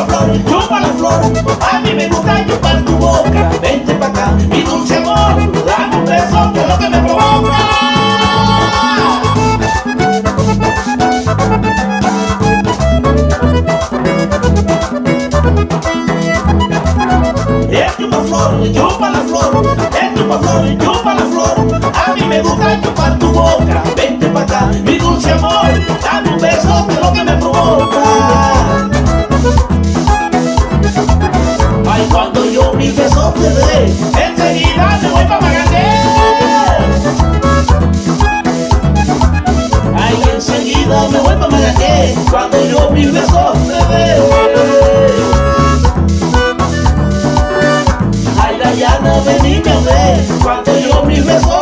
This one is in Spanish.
chupa flor, chupa la flor, a mí me gusta chupar tu boca, vente pa' acá, mi dulce amor, dame un beso que es lo que me provoca. Es chupa flor, chupa la flor, es flor, chupa la flor, a mí me gusta chupar tu boca. Enseguida me voy para Magandé. Ay, enseguida me voy para Magandé. Cuando yo mil besos te veo. Ay, Dayana, venime a ver. Cuando yo mil besos